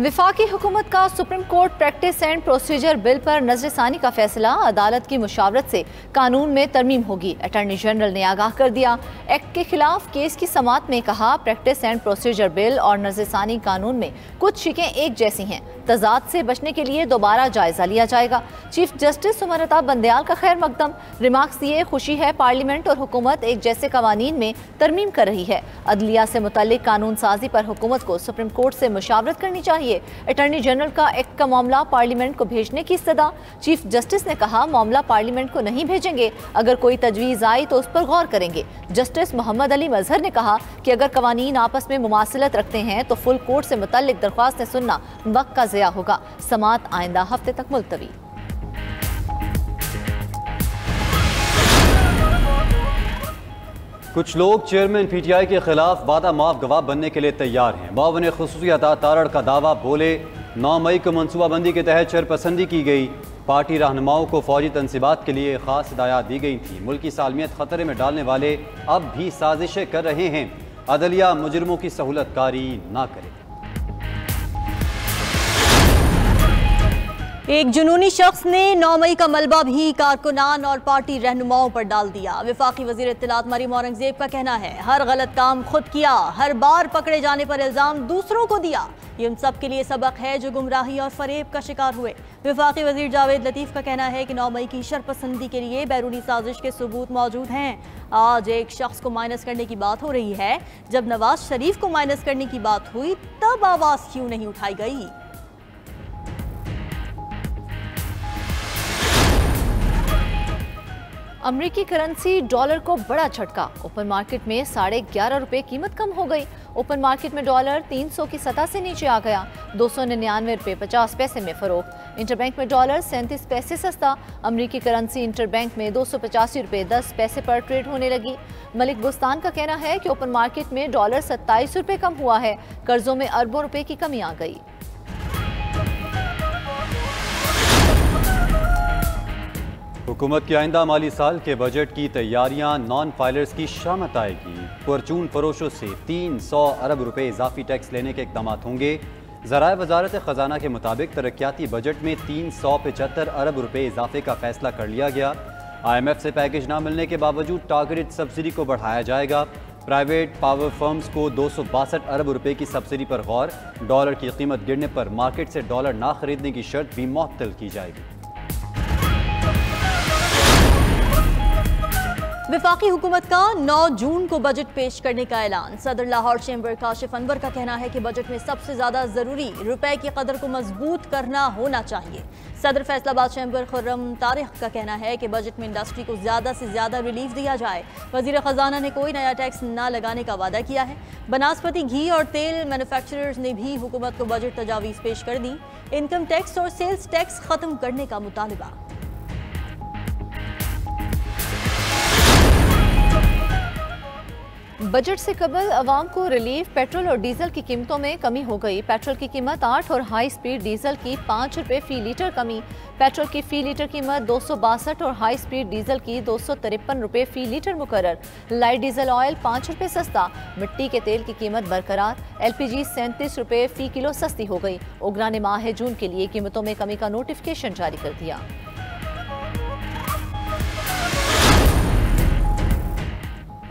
विफाकी हुकूमत का supreme court practice and procedure bill पर नजरसानी का फैसला अदालत की मुशावरत से कानून में तरमीम होगी। अटॉर्नी जनरल ने आगाह कर दिया। एक्ट के खिलाफ केस की समात में कहा, प्रैक्टिस एंड प्रोसीजर बिल और नजरसानी कानून में कुछ शिकें एक जैसी हैं। तजाद से बचने के लिए दोबारा जायजा लिया जाएगा। चीफ जस्टिस उमर अताब बंदयाल का खैर मकदम। रिमार्क्स दिए, खुशी है पार्लियामेंट और हुकूमत एक जैसे कवानीन में तरमीम कर रही है। अदलिया से मुतलिक कानून साजी पर हुकूमत को सुप्रीम कोर्ट से मुशावरत करनी चाहिए। अटॉर्नी जनरल का एक्ट का मामला पार्लियामेंट को भेजने की सदा। चीफ जस्टिस ने कहा, मामला पार्लियामेंट को नहीं भेजेंगे। अगर कोई तजवीज़ आई तो उस पर गौर करेंगे। जस्टिस मोहम्मद अली मजहर ने कहा कि अगर कवानीन आपस में मुासिलत रखते हैं तो फुल कोर्ट से मुतल दरख्वास्तें सुनना वक्त का ज़या होगा। समात आइंदा हफ़्ते तक मुलतवी। कुछ लोग चेयरमैन पीटीआई के खिलाफ वादा माफ़ गवाह बनने के लिए तैयार हैं। मावन खसूसी अदा तारड़ का दावा बोले, नौ मई को मनसूबाबंदी के तहत चरपसंदी की गई। पार्टी रहनुमाओं को फौजी तनसीबात के लिए खास हदायत दी गई थी। मुल्की सालमियत खतरे में डालने वाले अब भी साजिशें कर रहे हैं। अदलिया मुजरमों की सहूलत कारी ना करे। एक जुनूनी शख्स ने नौ मई का मलबा भी कारकुनान और पार्टी रहनुमाओं पर डाल दिया। विफाकी वज़ीर इतलात मरीम औरंगज़ेब का कहना है, हर गलत काम खुद किया, हर बार पकड़े जाने पर इल्ज़ाम दूसरों को दिया। ये उन सब के लिए सबक है जो गुमराही और फरेब का शिकार हुए। विफाकी वज़ीर जावेद लतीफ़ का कहना है कि नौ मई की शरपसंदी के लिए बैरूनी साजिश के सबूत मौजूद हैं। आज एक शख्स को माइनस करने की बात हो रही है। जब नवाज़ शरीफ को माइनस करने की बात हुई, तब आवाज़ क्यों नहीं उठाई गई? अमरीकी करेंसी डॉलर को बड़ा झटका। ओपन मार्केट में साढ़े ग्यारह रुपए कीमत कम हो गई। ओपन मार्केट में डॉलर 300 की सतह से नीचे आ गया। दो सौ निन्यानवे रुपये पचास पैसे में फरोख। इंटरबैंक में डॉलर सैंतीस पैसे सस्ता। अमरीकी करेंसी इंटरबैंक में दो सौ पचासी रुपये दस पैसे पर ट्रेड होने लगी। मलिक बुस्तान का कहना है कि ओपन मार्केट में डॉलर सत्ताईस रुपये कम हुआ है। कर्जों में अरबों रुपए की कमी आ गई। हुकूमत के आइंदा माली साल के बजट की तैयारियाँ नॉन फाइलर्स की शामत आएगी। परचून फरोशों से तीन सौ अरब रुपए इजाफी टैक्स लेने के इकदाम होंगे। ज़राए वजारत ख़जाना के मुताबिक तरक्याती बजट में तीन सौ पचहत्तर अरब रुपए इजाफे का फैसला कर लिया गया। आई एम एफ़ से पैकेज न मिलने के बावजूद टारगेटेड सब्सिडी को बढ़ाया जाएगा। प्राइवेट पावर फर्म्स को दो सौ बासठ अरब रुपए की सब्सिडी पर गौर। डॉलर की कीमत गिरने पर मार्केट से डॉलर ना खरीदने की शर्त भी मअतल की जाएगी। विफाकी हुकूमत का 9 जून को बजट पेश करने का ऐलान। सदर लाहौर चैम्बर काशिफ अनवर का कहना है कि बजट में सबसे ज़्यादा ज़रूरी रुपए की कदर को मज़बूत करना होना चाहिए। सदर फैसलाबाद चैम्बर खुर्रम तारिक का कहना है कि बजट में इंडस्ट्री को ज़्यादा से ज़्यादा रिलीफ दिया जाए। वज़ीर खजाना ने कोई नया टैक्स न लगाने का वादा किया है। बनास्पति घी और तेल मैन्युफैक्चरर्स ने भी हुकूमत को बजट तजावीज़ पेश कर दी। इनकम टैक्स और सेल्स टैक्स खत्म करने का मुतालबा। बजट से कबल आवाम को रिलीफ, पेट्रोल और डीजल की कीमतों में कमी हो गई। पेट्रोल की कीमत आठ और हाई स्पीड डीजल की पाँच रुपये फ़ी लीटर कमी। पेट्रोल की फ़ी लीटर कीमत दो सौ बासठ और हाई स्पीड डीजल की दो सौ तिरपन रुपये फ़ी लीटर मुकर लाइट डीजल ऑयल पाँच रुपये सस्ता, मिट्टी के तेल की कीमत बरकरार। एल पी जी सैंतीस रुपये फ़ी किलो सस्ती हो गई। ओगरा ने माह जून के लिए कीमतों में कमी का नोटिफिकेशन जारी कर दिया।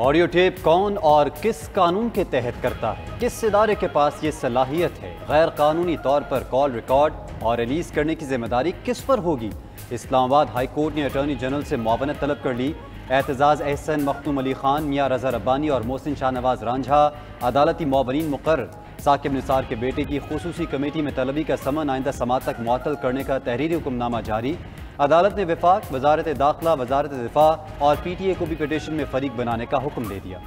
ऑडियो टेप कौन और किस कानून के तहत करता है? किस इदारे के पास ये सलाहियत है? गैर कानूनी तौर पर कॉल रिकॉर्ड और रिलीज़ करने की ज़िम्मेदारी किस पर होगी? इस्लामाबाद हाई कोर्ट ने अटॉर्नी जनरल से मुआवनत तलब कर ली। एतजाज़ एहसन मखतूम अली खान, मियाँ रजा रब्बानी और मोहसिन शाहनवाज रांझा, अदालती मुआवरीन मुकर साकिब निसार के बेटे की खसूसी कमेटी में तलबी का समन आइंदा समात तक मुअल करने का तहरीरी हुक्मनामा जारी। अदालत ने विफाक, वजारत दाखिला, वजारत दिफा और पी टी ए को भी पटिशन में फरीक बनाने का हुक्म दे दिया।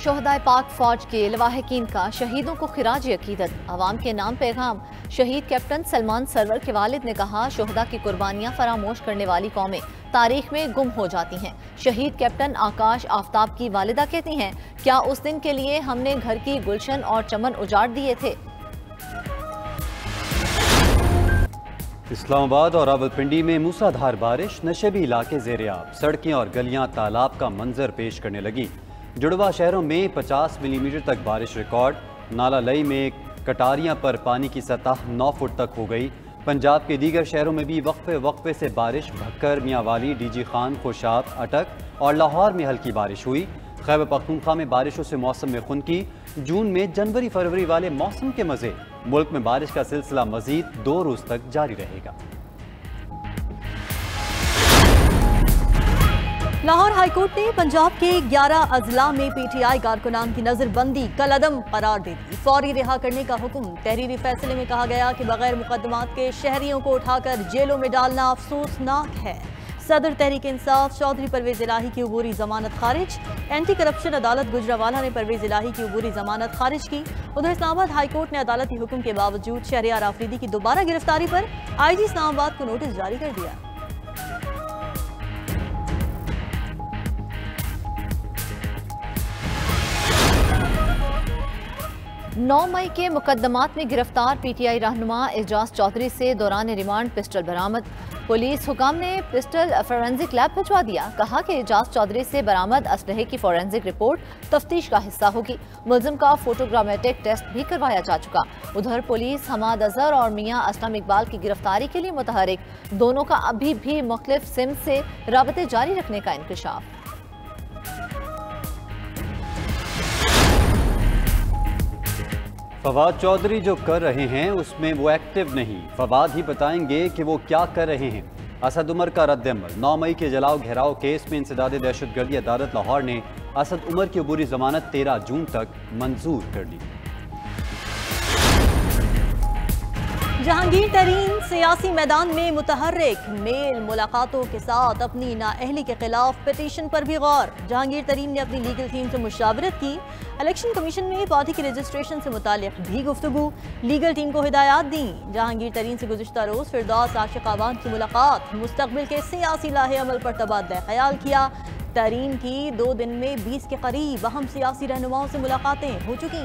शहदाय पाक फौज के लवाहकीन का शहीदों को खराज अकीदत। आवाम के नाम पैगाम शहीद कैप्टन सलमान सरवर के वालिद ने कहा, शहदा की कुर्बानियाँ फरामोश करने वाली कौमें तारीख में गुम हो जाती हैं। शहीद कैप्टन आकाश आफ्ताब की वालिदा कहती हैं, क्या उस दिन के लिए हमने घर की गुलशन और चमन उजाड़ दिए थे? इस्लामाबाद और रावलपिंडी में मूसाधार बारिश नशेबी इलाके जेर आब। सड़कें और गलियाँ तालाब का मंजर पेश करने लगी। जुड़वा शहरों में 50 मिलीमीटर तक बारिश रिकॉर्ड। नाला लई में कटारियाँ पर पानी की सतह 9 फुट तक हो गई। पंजाब के दीगर शहरों में भी वक्फे वक्फे से बारिश। भक्कर मियाँवाली डीजी खान, खुशाब, अटक और लाहौर में हल्की बारिश हुई। खैबर पख्तूनख्वा में बारिशों से मौसम में खुन की जून में जनवरी, फरवरी वाले मौसम के मज़े। मुल्क में बारिश का सिलसिला मजीद दो रोज़ तक जारी रहेगा। लाहौर हाईकोर्ट ने पंजाब के 11 अजला में पीटीआई कारकुनान की नजरबंदी कल अदम करार दे दी। फौरी रिहा करने का हुक्म, तहरीरी फैसले में कहा गया कि बगैर मुकदमात के शहरियों को उठाकर जेलों में डालना अफसोसनाक है। सदर तहरीक इंसाफ चौधरी परवेज इलाही की अबूरी जमानत खारिज। एंटी करप्शन अदालत गुजरावाला ने परवेज इलाही की अबूरी जमानत खारिज की। उधर इस्लामाबाद हाईकोर्ट ने अदालती हुक्म के बावजूद शहरियार आफरीदी की दोबारा गिरफ्तारी पर आईजी इस्लामाबाद को नोटिस जारी कर दिया। नौ मई के मुकदमात में गिरफ़्तार पीटीआई रहनुमा एजाज चौधरी से दौरान रिमांड पिस्टल बरामद। पुलिस हुकाम ने पिस्टल फोरेंसिक लैब भिजवा दिया। कहा कि एजाज चौधरी से बरामद असलहे की फोरेंसिक रिपोर्ट तफ्तीश का हिस्सा होगी। मुलजिम का फोटोग्रामेटिक टेस्ट भी करवाया जा चुका। उधर पुलिस, हमाद अजहर और मियाँ असलम इकबाल की गिरफ्तारी के लिए मुतहरिक। दोनों का अभी भी मुख्तफ सिम से रबते जारी रखने का इंकशाफ। फवाद चौधरी जो कर रहे हैं, उसमें वो एक्टिव नहीं। फवाद ही बताएँगे कि वो क्या कर रहे हैं। असद उमर का रद्द अमल। नौ मई के जलाओ घेराव केस में इंसदाद दहशत गर्दी अदालत लाहौर ने असद उमर की बुरी जमानत तेरह जून तक मंजूर कर ली जहांगीर तरीन सियासी मैदान में मुतहरक मेल मुलाकातों के साथ अपनी नाअहली के खिलाफ पिटीशन पर भी गौर। जहांगीर तरीन ने अपनी लीगल टीम से मुशावरत की। इलेक्शन कमीशन में पार्टी की रजिस्ट्रेशन से मुतालिक भी गुफ्तु लीगल टीम को हिदायत दी। जहांगीर तरीन से गुजशत रोज़ फिरदौस आशिक आबान की मुलाकात मुस्तबिल के सियासी लाहे अमल पर तबादला ख्याल किया। तरीन की दो दिन में बीस के करीब अहम सियासी रहनुमाओं से मुलाकातें हो चुकी।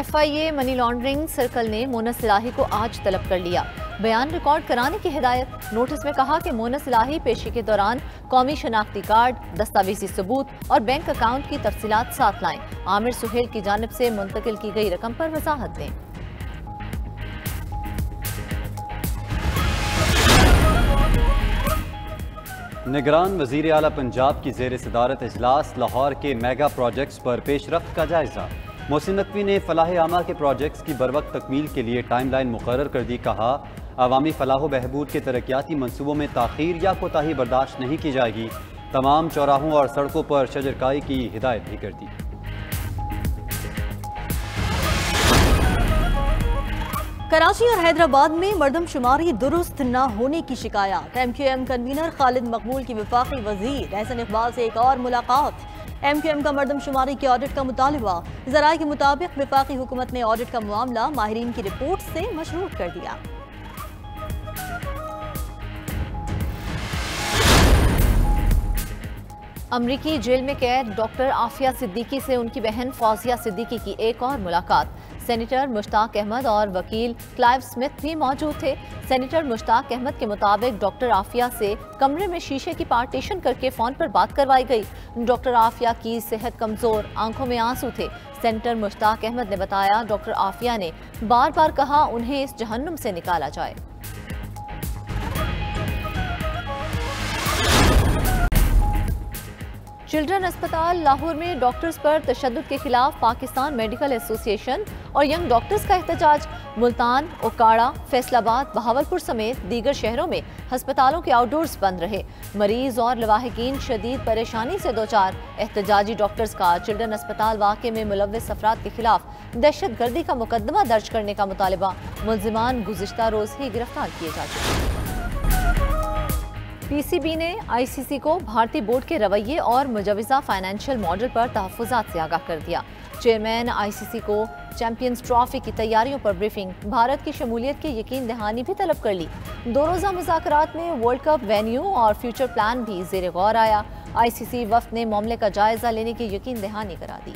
एफआईए मनी लॉन्ड्रिंग सर्कल ने मोनस इलाही को आज तलब कर लिया। बयान रिकॉर्ड कराने की हिदायत, नोटिस में कहा कि मोनस इलाही पेशी के दौरान कौमी शनाख्ती कार्ड, दस्तावेजी सबूत और बैंक अकाउंट की तफसीत साथ लाएँ। आमिर सुहेल की जानब से मुंतकिल की गई रकम पर वजाहत दें। निगरान वज़ीर अला पंजाब की जेर सदारत अजलास लाहौर के मेगा प्रोजेक्ट्स पर पेशरफ का जायजा। मोहसिन नकवी ने फलाह आमा के प्रोजेक्ट्स की बर वक्त तकमील के लिए टाइम लाइन मुकर कर दी, कहा, अवामी फलाह बहबूद के तरक्याती मनसूबों में तखीर या कोताही बर्दाश्त नहीं की जाएगी। तमाम चौराहों और सड़कों पर शजरकाई की हिदायत भी कर दी। कराची और हैदराबाद में मरदमशुमारी दुरुस्त न होने की शिकायत। M Q M convener Khalid Maqbool की विफाकी वज़ीर। एहसन इकबाल से एक और मुलाकात। एम क्यू एम का मरदमशुमारी के ऑडिट का मुतालबा। जराये के मुताबिक विफाकी हुकूमत ने ऑडिट का मामला माहरीन की रिपोर्ट से मशरूत कर दिया। अमरीकी जेल में कैद डॉक्टर आफिया सिद्दीकी से उनकी बहन फौजिया सिद्दीकी की एक और मुलाकात। सेनेटर मुश्ताक अहमद और वकील क्लाइव स्मिथ भी मौजूद थे। सेनेटर मुश्ताक अहमद के मुताबिक डॉक्टर आफिया से कमरे में शीशे की पार्टीशन करके फ़ोन पर बात करवाई गई। डॉक्टर आफिया की सेहत कमज़ोर, आँखों में आँसू थे। सेनेटर मुश्ताक अहमद ने बताया डॉक्टर आफिया ने बार बार कहा, उन्हें इस जहन्नुम से निकाला जाए। चिल्ड्रन अस्पताल लाहौर में डॉक्टर्स पर तशद के खिलाफ पाकिस्तान मेडिकल एसोसिएशन और यंग डॉक्टर्स का एहतजाज। मुल्तान, ओकाड़ा, फैसलाबाद, बहावलपुर समेत दीगर शहरों में हस्पतालों के आउटडोर्स बंद रहे। मरीज़ और लवाहकीन शदीद परेशानी से दो चार एहतजाजी डॉक्टर्स का चिल्ड्रन अस्पताल वाक़े में मुलविस अफराद के खिलाफ दहशत गर्दी का मुकदमा दर्ज करने का मुतालबा। मुलजमान गुजशत रोज़ ही गिरफ़्तार किए जा चुके पीसीबी ने आईसीसी को भारतीय बोर्ड के रवैये और मुजवजा फाइनेंशियल मॉडल पर तहफात से आगाह कर दिया। चेयरमैन आईसीसी को चैंपियंस ट्रॉफी की तैयारियों पर ब्रीफिंग, भारत की शमूलियत की यकीन दहानी भी तलब कर ली। दो रोज़ा मुजाकर में वर्ल्ड कप वेन्यू और फ्यूचर प्लान भी जेर गौर आया। आईसीसी वफ्त ने मामले का जायजा लेने की यकीन दहानी करा दी।